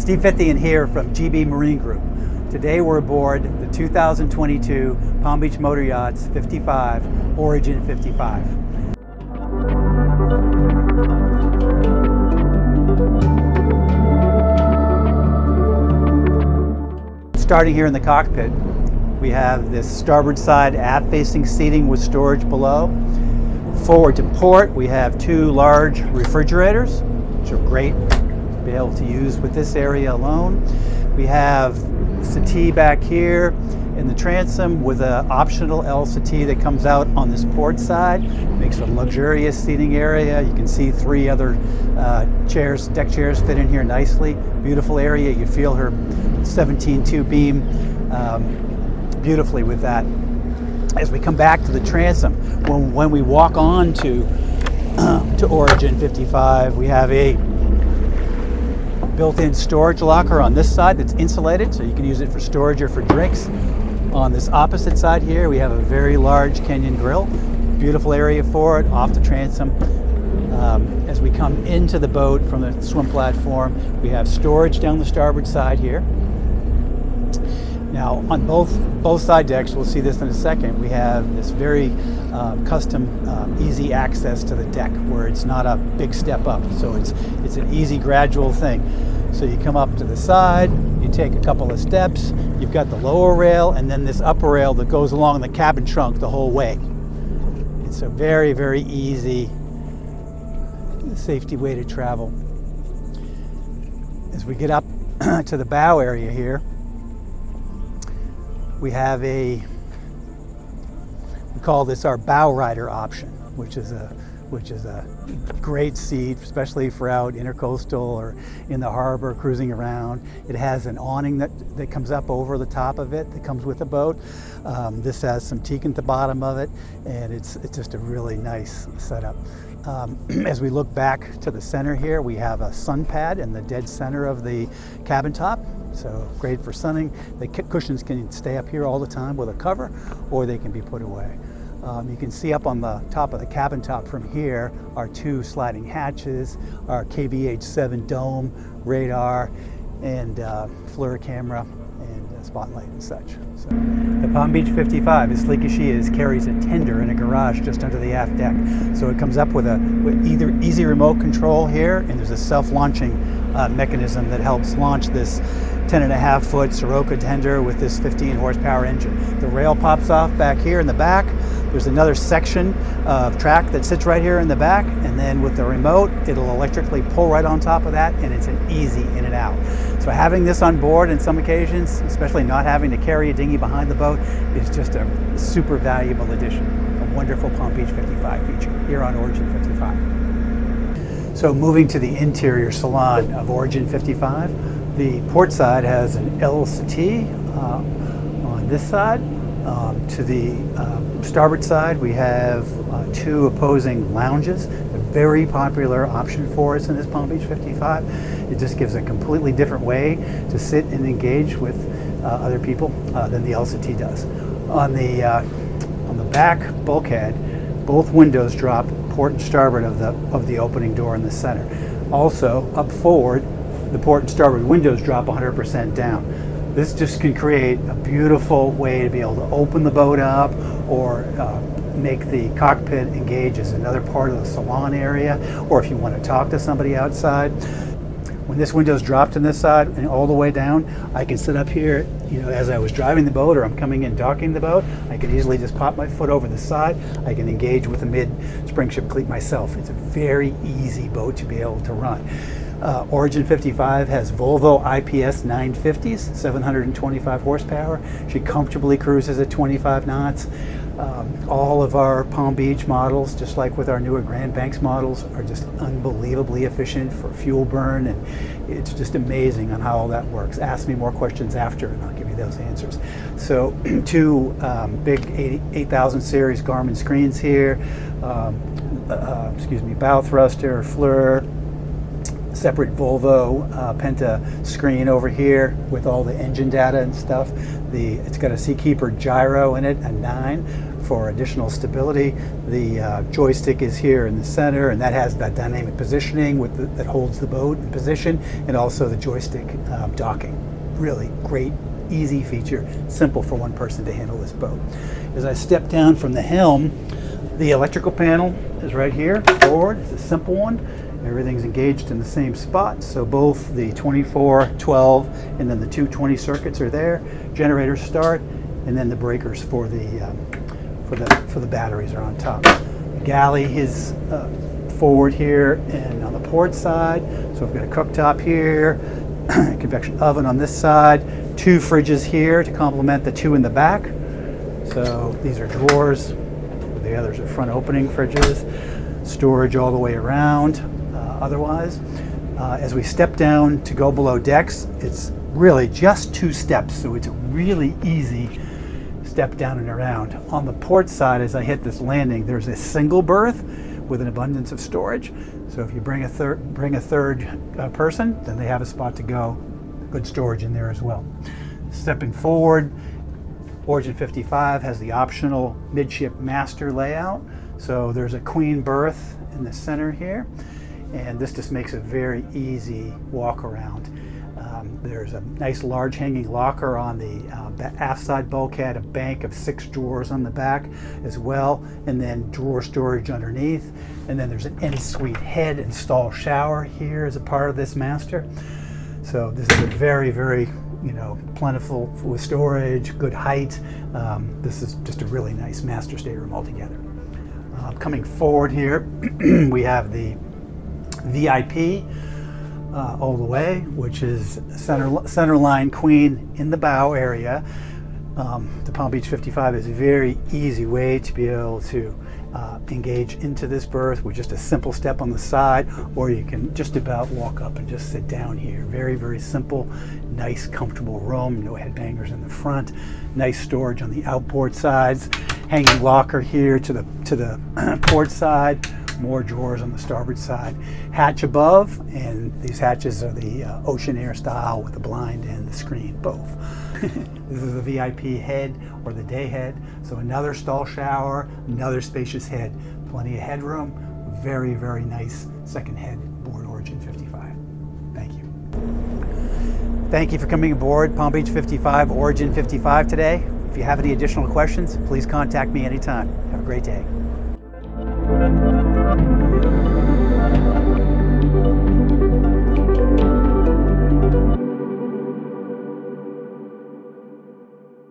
Steve Fithian here from GB Marine Group. Today we're aboard the 2022 Palm Beach Motor Yachts 55 Origin 55. Starting here in the cockpit, we have this starboard side aft-facing seating with storage below. Forward to port, we have two large refrigerators, which are great be able to use with this area alone. We have settee back here in the transom with an optional L settee that comes out on this port side. Makes a luxurious seating area. You can see three other uh, chairs, deck chairs fit in here nicely. Beautiful area. You feel her 17-2 beam um, beautifully with that. As we come back to the transom, when, when we walk on to, to Origin 55, we have a built-in storage locker on this side that's insulated, so you can use it for storage or for drinks. On this opposite side here, we have a very large Kenyon grill. Beautiful area for it, off the transom. Um, as we come into the boat from the swim platform, we have storage down the starboard side here. Now, on both both side decks, we'll see this in a second, we have this very uh, custom, um, easy access to the deck where it's not a big step up. So it's, it's an easy, gradual thing. So you come up to the side, you take a couple of steps, you've got the lower rail and then this upper rail that goes along the cabin trunk the whole way. It's a very, very easy safety way to travel. As we get up to the bow area here, we have a, we call this our bow rider option, which is a, which is a great seat, especially for out intercoastal or in the harbor cruising around. It has an awning that, that comes up over the top of it that comes with the boat. Um, this has some teak at the bottom of it, and it's, it's just a really nice setup. Um, as we look back to the center here, we have a sun pad in the dead center of the cabin top. So great for sunning. The cushions can stay up here all the time with a cover or they can be put away. Um, you can see up on the top of the cabin top from here are two sliding hatches, our KVH7 dome, radar, and uh, FLIR camera and uh, spotlight and such. So, the Palm Beach 55, as sleek as she is, carries a tender in a garage just under the aft deck. So it comes up with a with either easy remote control here, and there's a self-launching uh, mechanism that helps launch this 10 and a half foot Sirocco tender with this 15 horsepower engine. The rail pops off back here in the back. There's another section of track that sits right here in the back and then with the remote it'll electrically pull right on top of that and it's an easy in and out. So having this on board in some occasions, especially not having to carry a dinghy behind the boat, is just a super valuable addition. A wonderful Palm Beach 55 feature here on Origin 55. So moving to the interior salon of Origin 55, the port side has an L settee uh, on this side. Um, to the uh, starboard side, we have uh, two opposing lounges, a very popular option for us in this Palm Beach 55. It just gives a completely different way to sit and engage with uh, other people uh, than the L settee does. On the, uh, on the back bulkhead, both windows drop port and starboard of the, of the opening door in the center. Also, up forward, the port and starboard windows drop 100% down. This just can create a beautiful way to be able to open the boat up or uh, make the cockpit engage as another part of the salon area, or if you want to talk to somebody outside. When this window is dropped on this side and all the way down, I can sit up here, you know, as I was driving the boat or I'm coming in docking the boat, I can easily just pop my foot over the side. I can engage with the mid-spring ship cleat myself. It's a very easy boat to be able to run. Uh, Origin 55 has Volvo IPS 950s, 725 horsepower. She comfortably cruises at 25 knots. Um, all of our Palm Beach models, just like with our newer Grand Banks models, are just unbelievably efficient for fuel burn, and it's just amazing on how all that works. Ask me more questions after, and I'll give you those answers. So, two um, big 8000 series Garmin screens here. Um, uh, excuse me, bow thruster, FLIR, separate Volvo uh, Penta screen over here with all the engine data and stuff. The It's got a Seakeeper gyro in it, a 9 for additional stability. The uh, joystick is here in the center, and that has that dynamic positioning with the, that holds the boat in position, and also the joystick um, docking. Really great, easy feature, simple for one person to handle this boat. As I step down from the helm, the electrical panel is right here forward. It's a simple one. Everything's engaged in the same spot, so both the 24, 12, and then the 220 circuits are there. Generators start, and then the breakers for the um, for the for the batteries are on top. The galley is uh, forward here and on the port side. So we've got a cooktop here, convection oven on this side, two fridges here to complement the two in the back. So these are drawers. The others are front opening fridges. Storage all the way around otherwise. Uh, as we step down to go below decks, it's really just two steps, so it's really easy step down and around. On the port side, as I hit this landing, there's a single berth with an abundance of storage. So if you bring a third bring a third uh, person, then they have a spot to go. Good storage in there as well. Stepping forward, Origin 55 has the optional midship master layout. So there's a queen berth in the center here and this just makes a very easy walk around. Um, there's a nice large hanging locker on the uh, aft side bulkhead, a bank of six drawers on the back as well, and then drawer storage underneath. And then there's an en-suite head and stall shower here as a part of this master. So this is a very, very, you know, plentiful with storage, good height. Um, this is just a really nice master stateroom altogether. Uh, coming forward here, we have the VIP uh, all the way, which is center, center line queen in the bow area. Um, the Palm Beach 55 is a very easy way to be able to uh, engage into this berth with just a simple step on the side, or you can just about walk up and just sit down here. Very, very simple, nice, comfortable room, no headbangers in the front, nice storage on the outboard sides, hanging locker here to the, to the port side, more drawers on the starboard side. Hatch above, and these hatches are the uh, Oceanair style with the blind and the screen, both. this is the VIP head or the day head. So another stall shower, another spacious head, plenty of headroom, very, very nice second head board Origin 55. Thank you. Thank you for coming aboard Palm Beach 55 Origin 55 today. If you have any additional questions, please contact me anytime. Have a great day. Música